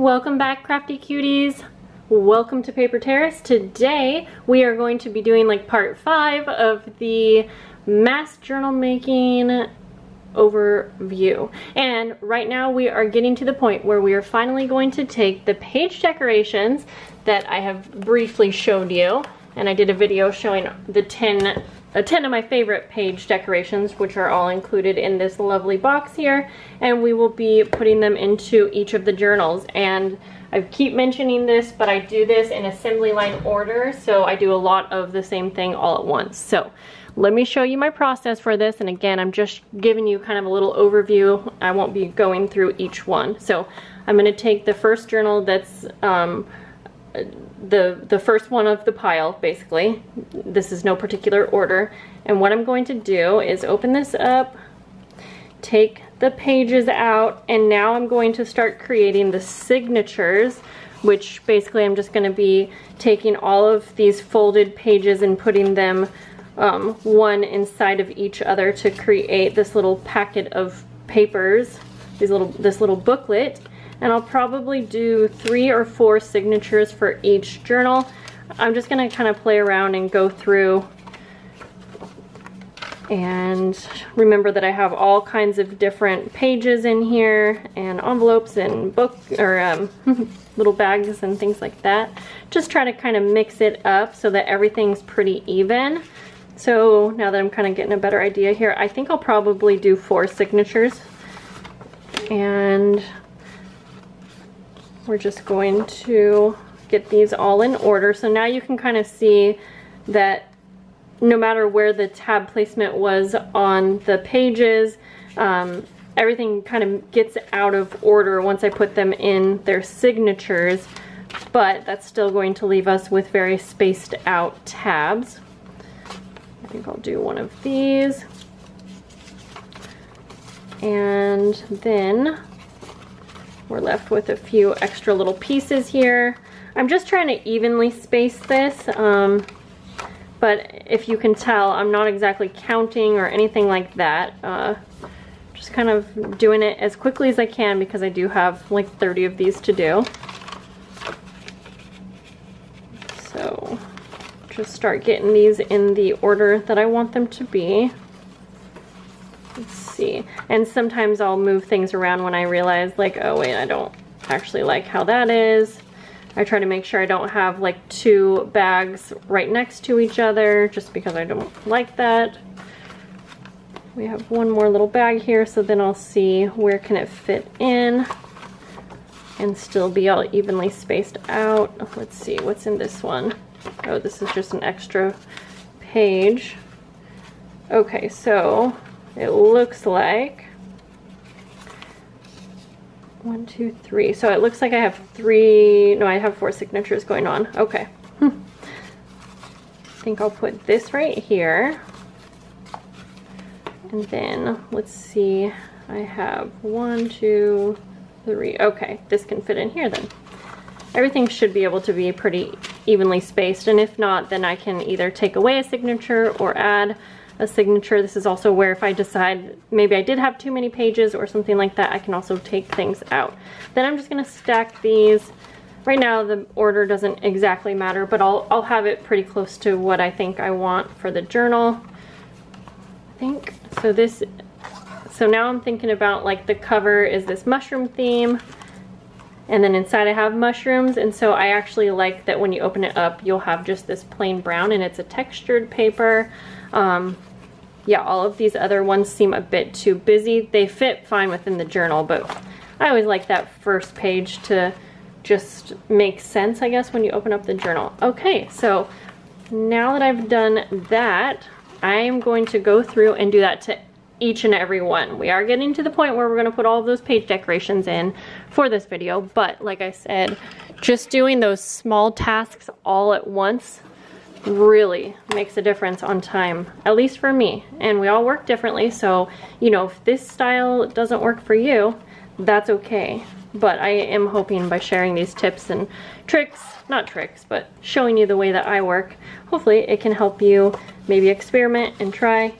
Welcome back crafty cuties. Welcome to Paper Terrace. Today we are going to be doing like part five of the mass journal making overview. And right now we are getting to the point where we are finally going to take the page decorations that I have briefly showed you. And I did a video showing the 10 uh, 10 of my favorite page decorations, which are all included in this lovely box here. And we will be putting them into each of the journals. And I keep mentioning this, but I do this in assembly line order. So I do a lot of the same thing all at once. So let me show you my process for this. And again, I'm just giving you kind of a little overview. I won't be going through each one. So I'm gonna take the first journal that's um, the, the first one of the pile, basically. This is no particular order. And what I'm going to do is open this up, take the pages out, and now I'm going to start creating the signatures, which basically I'm just gonna be taking all of these folded pages and putting them um, one inside of each other to create this little packet of papers, these little, this little booklet and I'll probably do three or four signatures for each journal. I'm just gonna kind of play around and go through and remember that I have all kinds of different pages in here and envelopes and book or um, little bags and things like that. Just try to kind of mix it up so that everything's pretty even. So now that I'm kind of getting a better idea here, I think I'll probably do four signatures and we're just going to get these all in order. So now you can kind of see that no matter where the tab placement was on the pages, um, everything kind of gets out of order once I put them in their signatures, but that's still going to leave us with very spaced out tabs. I think I'll do one of these. And then we're left with a few extra little pieces here. I'm just trying to evenly space this, um, but if you can tell, I'm not exactly counting or anything like that. Uh, just kind of doing it as quickly as I can because I do have like 30 of these to do. So just start getting these in the order that I want them to be see. And sometimes I'll move things around when I realize like, oh wait, I don't actually like how that is. I try to make sure I don't have like two bags right next to each other just because I don't like that. We have one more little bag here so then I'll see where can it fit in and still be all evenly spaced out. Let's see, what's in this one? Oh, this is just an extra page. Okay, so it looks like one, two, three. So it looks like I have three, no, I have four signatures going on. Okay. Hmm. I think I'll put this right here. And then let's see, I have one, two, three. Okay, this can fit in here then. Everything should be able to be pretty evenly spaced. And if not, then I can either take away a signature or add a signature. This is also where if I decide maybe I did have too many pages or something like that, I can also take things out. Then I'm just gonna stack these. Right now the order doesn't exactly matter, but I'll, I'll have it pretty close to what I think I want for the journal. I think, so this, so now I'm thinking about like the cover is this mushroom theme and then inside I have mushrooms and so I actually like that when you open it up you'll have just this plain brown and it's a textured paper um, yeah, all of these other ones seem a bit too busy. They fit fine within the journal, but I always like that first page to just make sense, I guess, when you open up the journal. Okay, so now that I've done that, I am going to go through and do that to each and every one. We are getting to the point where we're gonna put all those page decorations in for this video, but like I said, just doing those small tasks all at once really makes a difference on time, at least for me. And we all work differently, so, you know, if this style doesn't work for you, that's okay. But I am hoping by sharing these tips and tricks, not tricks, but showing you the way that I work, hopefully it can help you maybe experiment and try.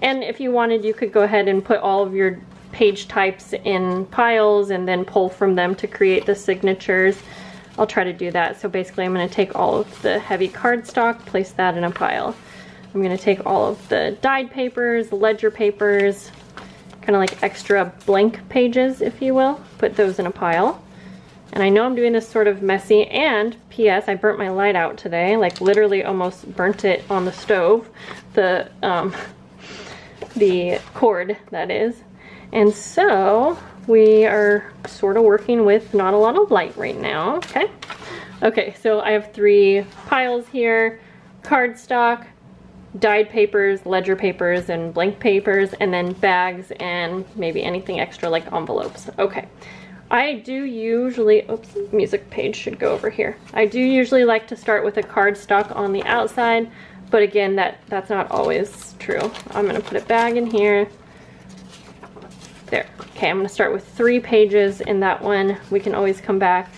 And if you wanted, you could go ahead and put all of your page types in piles and then pull from them to create the signatures. I'll try to do that. So basically I'm gonna take all of the heavy cardstock, place that in a pile. I'm gonna take all of the dyed papers, ledger papers, kind of like extra blank pages, if you will, put those in a pile. And I know I'm doing this sort of messy and P.S. I burnt my light out today, like literally almost burnt it on the stove, the, um, the cord that is. And so we are sort of working with not a lot of light right now, okay? Okay, so I have three piles here, cardstock, dyed papers, ledger papers, and blank papers, and then bags and maybe anything extra like envelopes. Okay. I do usually, oops, music page should go over here. I do usually like to start with a cardstock on the outside, but again, that, that's not always true. I'm gonna put a bag in here. There, okay, I'm gonna start with three pages in that one. We can always come back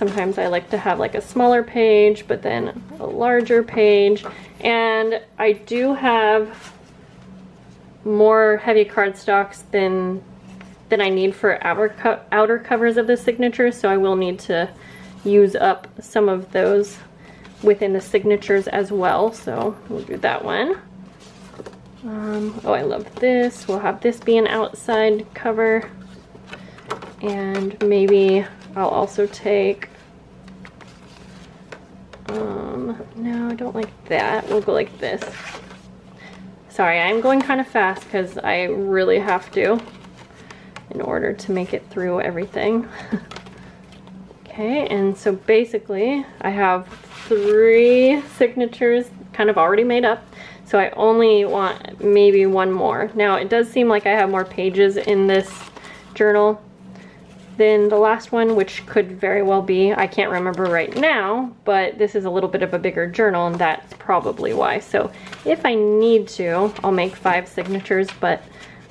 Sometimes I like to have like a smaller page, but then a larger page. And I do have more heavy cardstocks than than I need for outer, co outer covers of the signatures, so I will need to use up some of those within the signatures as well. So we'll do that one. Um, oh, I love this. We'll have this be an outside cover. And maybe I'll also take um, no, I don't like that. We'll go like this. Sorry, I'm going kind of fast because I really have to in order to make it through everything. okay, and so basically I have three signatures kind of already made up. So I only want maybe one more. Now it does seem like I have more pages in this journal than the last one, which could very well be, I can't remember right now, but this is a little bit of a bigger journal and that's probably why. So if I need to, I'll make five signatures, but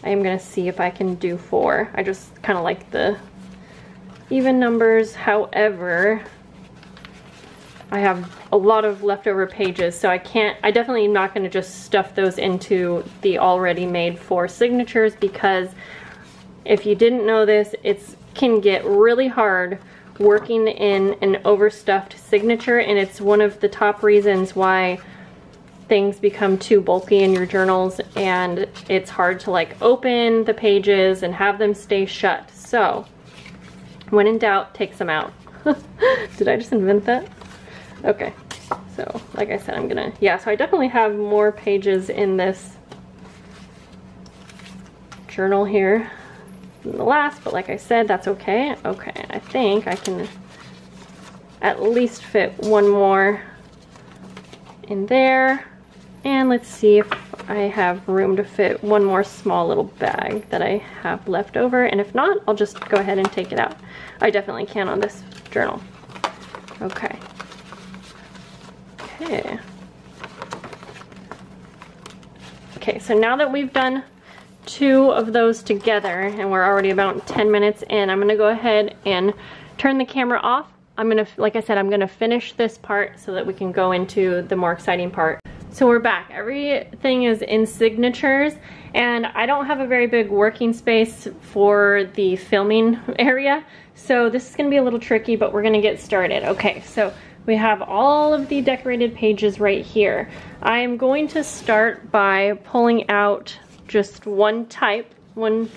I am gonna see if I can do four. I just kind of like the even numbers. However, I have a lot of leftover pages, so I can't, I definitely am not gonna just stuff those into the already made four signatures because if you didn't know this, it's can get really hard working in an overstuffed signature and it's one of the top reasons why things become too bulky in your journals and it's hard to like open the pages and have them stay shut. So when in doubt, take some out. Did I just invent that? Okay, so like I said, I'm gonna, yeah, so I definitely have more pages in this journal here than the last, but like I said, that's okay. Okay, I think I can at least fit one more in there. And let's see if I have room to fit one more small little bag that I have left over. And if not, I'll just go ahead and take it out. I definitely can on this journal. Okay. Okay. Okay, so now that we've done two of those together and we're already about 10 minutes in. I'm gonna go ahead and turn the camera off. I'm gonna, like I said, I'm gonna finish this part so that we can go into the more exciting part. So we're back. Everything is in signatures and I don't have a very big working space for the filming area. So this is gonna be a little tricky, but we're gonna get started. Okay, so we have all of the decorated pages right here. I am going to start by pulling out just one type, one,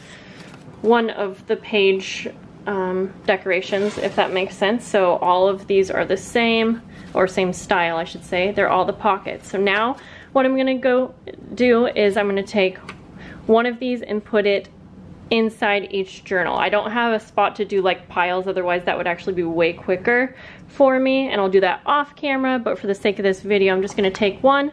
one of the page um, decorations, if that makes sense. So all of these are the same, or same style, I should say. They're all the pockets. So now what I'm gonna go do is I'm gonna take one of these and put it inside each journal. I don't have a spot to do like piles, otherwise that would actually be way quicker for me, and I'll do that off camera, but for the sake of this video, I'm just gonna take one,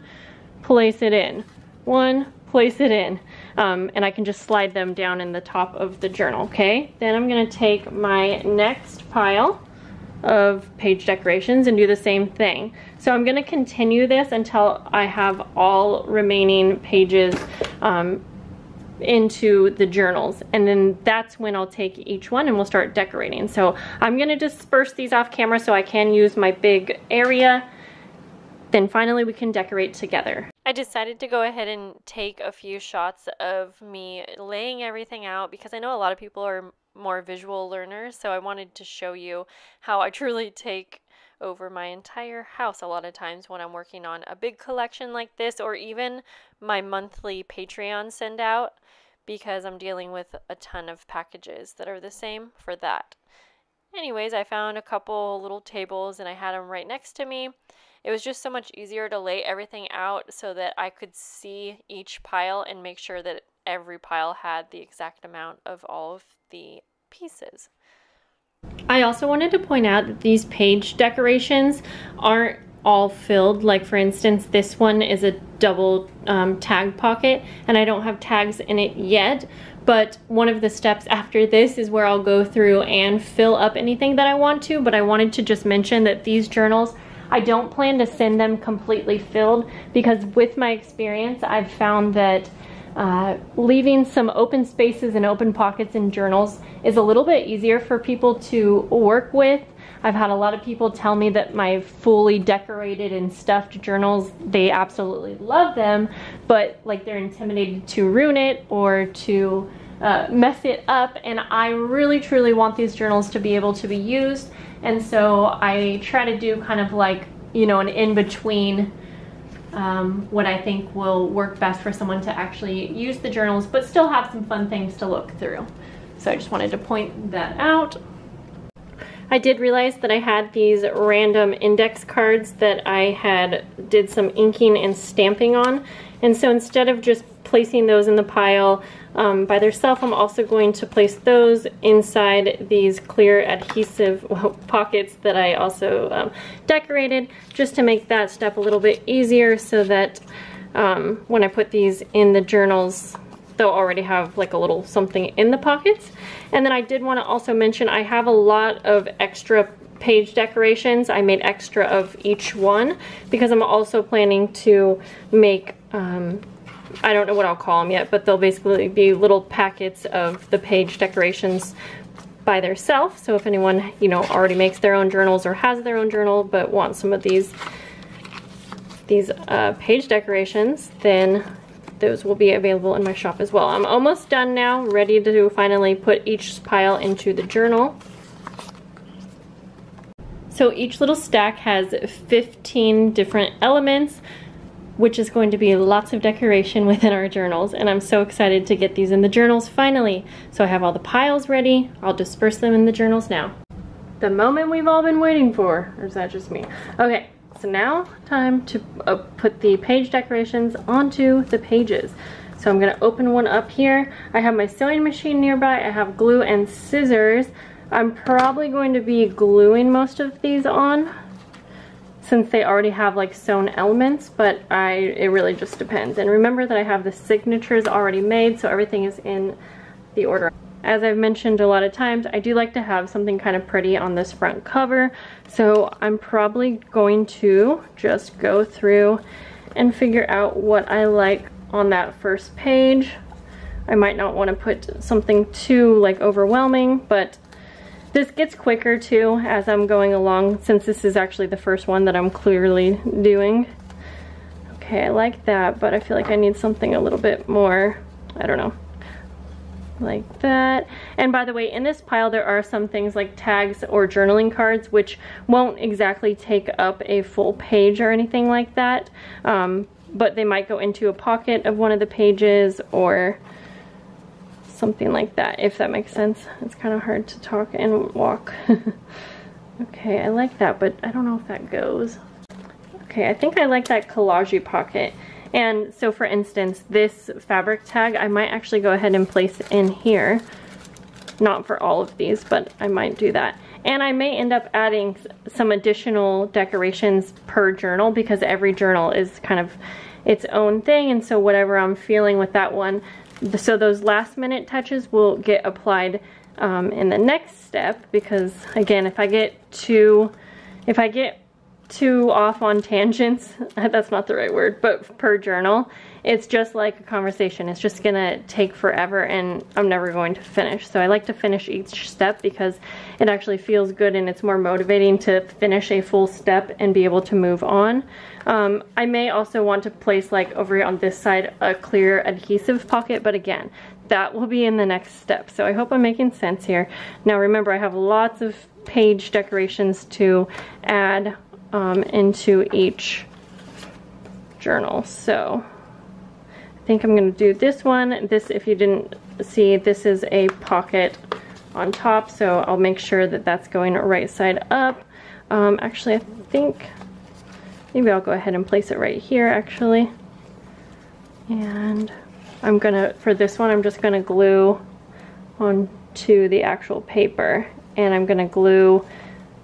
place it in. One, place it in um, and I can just slide them down in the top of the journal, okay? Then I'm gonna take my next pile of page decorations and do the same thing. So I'm gonna continue this until I have all remaining pages um, into the journals and then that's when I'll take each one and we'll start decorating. So I'm gonna disperse these off camera so I can use my big area. Then finally we can decorate together. I decided to go ahead and take a few shots of me laying everything out because I know a lot of people are more visual learners, so I wanted to show you how I truly take over my entire house a lot of times when I'm working on a big collection like this or even my monthly Patreon send out because I'm dealing with a ton of packages that are the same for that. Anyways, I found a couple little tables and I had them right next to me it was just so much easier to lay everything out so that I could see each pile and make sure that every pile had the exact amount of all of the pieces. I also wanted to point out that these page decorations aren't all filled. Like for instance, this one is a double um, tag pocket and I don't have tags in it yet. But one of the steps after this is where I'll go through and fill up anything that I want to. But I wanted to just mention that these journals I don't plan to send them completely filled because with my experience, I've found that uh, leaving some open spaces and open pockets in journals is a little bit easier for people to work with. I've had a lot of people tell me that my fully decorated and stuffed journals, they absolutely love them, but like they're intimidated to ruin it or to uh, mess it up. And I really truly want these journals to be able to be used and so I try to do kind of like, you know, an in-between um, what I think will work best for someone to actually use the journals, but still have some fun things to look through. So I just wanted to point that out. I did realize that I had these random index cards that I had did some inking and stamping on. And so instead of just placing those in the pile um, by themselves, I'm also going to place those inside these clear adhesive pockets that I also um, decorated just to make that step a little bit easier so that um, when I put these in the journals, they'll already have like a little something in the pockets. And then I did want to also mention I have a lot of extra page decorations. I made extra of each one because I'm also planning to make um, I don't know what I'll call them yet, but they'll basically be little packets of the page decorations by themselves. So if anyone, you know, already makes their own journals or has their own journal but wants some of these these uh, page decorations, then those will be available in my shop as well. I'm almost done now, ready to finally put each pile into the journal. So each little stack has 15 different elements which is going to be lots of decoration within our journals. And I'm so excited to get these in the journals finally. So I have all the piles ready. I'll disperse them in the journals now. The moment we've all been waiting for, or is that just me? Okay, so now time to uh, put the page decorations onto the pages. So I'm gonna open one up here. I have my sewing machine nearby. I have glue and scissors. I'm probably going to be gluing most of these on since they already have like sewn elements, but I it really just depends. And remember that I have the signatures already made, so everything is in the order. As I've mentioned a lot of times, I do like to have something kind of pretty on this front cover, so I'm probably going to just go through and figure out what I like on that first page. I might not want to put something too like overwhelming, but this gets quicker too as I'm going along since this is actually the first one that I'm clearly doing. Okay, I like that, but I feel like I need something a little bit more, I don't know, like that. And by the way, in this pile there are some things like tags or journaling cards which won't exactly take up a full page or anything like that, um, but they might go into a pocket of one of the pages or something like that, if that makes sense. It's kind of hard to talk and walk. okay, I like that, but I don't know if that goes. Okay, I think I like that collage pocket. And so for instance, this fabric tag, I might actually go ahead and place in here. Not for all of these, but I might do that. And I may end up adding some additional decorations per journal because every journal is kind of its own thing. And so whatever I'm feeling with that one, so those last minute touches will get applied um, in the next step because again if I get too if I get too off on tangents that's not the right word but per journal it's just like a conversation. It's just gonna take forever and I'm never going to finish. So I like to finish each step because it actually feels good and it's more motivating to finish a full step and be able to move on. Um, I may also want to place like over on this side a clear adhesive pocket, but again, that will be in the next step. So I hope I'm making sense here. Now remember, I have lots of page decorations to add um, into each journal. So I think I'm gonna do this one. This, if you didn't see, this is a pocket on top, so I'll make sure that that's going right side up. Um, actually, I think maybe I'll go ahead and place it right here, actually. And I'm gonna, for this one, I'm just gonna glue onto the actual paper. And I'm gonna glue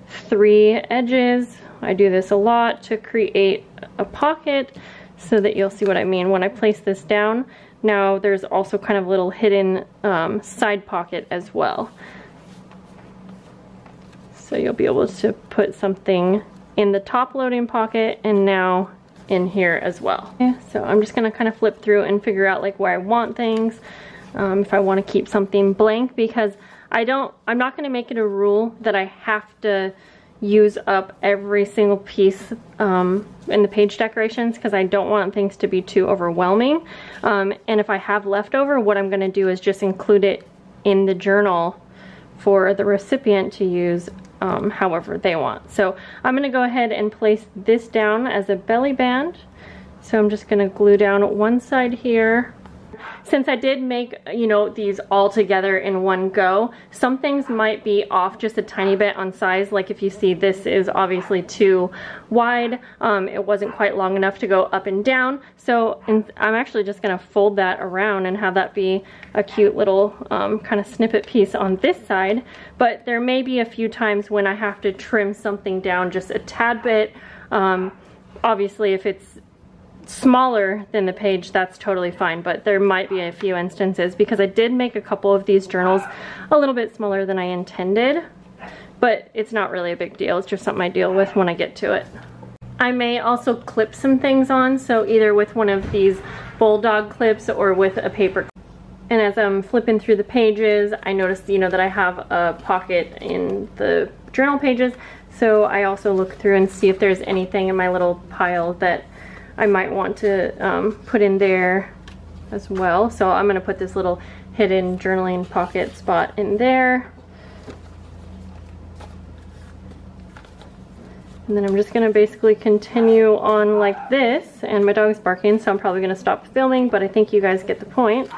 three edges. I do this a lot to create a pocket so that you'll see what I mean. When I place this down, now there's also kind of a little hidden um, side pocket as well. So you'll be able to put something in the top loading pocket and now in here as well. Okay, so I'm just gonna kind of flip through and figure out like where I want things. Um, if I wanna keep something blank because I don't, I'm not gonna make it a rule that I have to use up every single piece um, in the page decorations because I don't want things to be too overwhelming. Um, and if I have leftover, what I'm gonna do is just include it in the journal for the recipient to use um, however they want. So I'm gonna go ahead and place this down as a belly band. So I'm just gonna glue down one side here since I did make, you know, these all together in one go, some things might be off just a tiny bit on size. Like if you see this is obviously too wide. Um, it wasn't quite long enough to go up and down. So I'm actually just gonna fold that around and have that be a cute little um, kind of snippet piece on this side. But there may be a few times when I have to trim something down just a tad bit. Um, obviously if it's smaller than the page, that's totally fine, but there might be a few instances because I did make a couple of these journals a little bit smaller than I intended, but it's not really a big deal. It's just something I deal with when I get to it. I may also clip some things on, so either with one of these bulldog clips or with a paper clip. and as I'm flipping through the pages, I noticed, you know, that I have a pocket in the journal pages. So I also look through and see if there's anything in my little pile that I might want to um, put in there as well. So I'm gonna put this little hidden journaling pocket spot in there. And then I'm just gonna basically continue on like this and my dog's barking so I'm probably gonna stop filming but I think you guys get the point.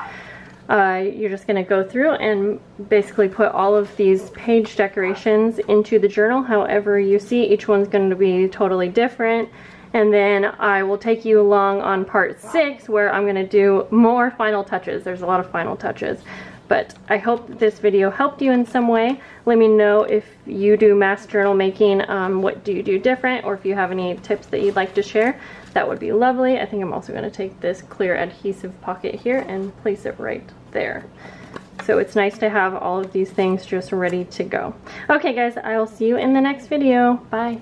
Uh, you're just gonna go through and basically put all of these page decorations into the journal however you see each one's going to be totally different and then I will take you along on part six where I'm gonna do more final touches. There's a lot of final touches. But I hope this video helped you in some way. Let me know if you do mass journal making, um, what do you do different, or if you have any tips that you'd like to share. That would be lovely. I think I'm also gonna take this clear adhesive pocket here and place it right there. So it's nice to have all of these things just ready to go. Okay guys, I will see you in the next video. Bye.